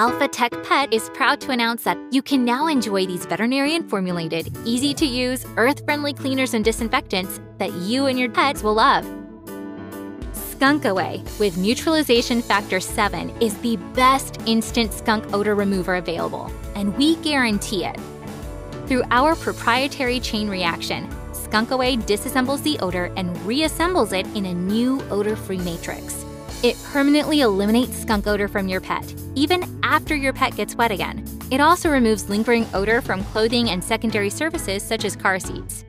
Alpha Tech Pet is proud to announce that you can now enjoy these veterinarian formulated, easy to use, earth friendly cleaners and disinfectants that you and your pets will love. Skunk Away with neutralization factor 7 is the best instant skunk odor remover available, and we guarantee it. Through our proprietary chain reaction, Skunk Away disassembles the odor and reassembles it in a new odor free matrix. It permanently eliminates skunk odor from your pet, even after your pet gets wet again. It also removes lingering odor from clothing and secondary surfaces such as car seats.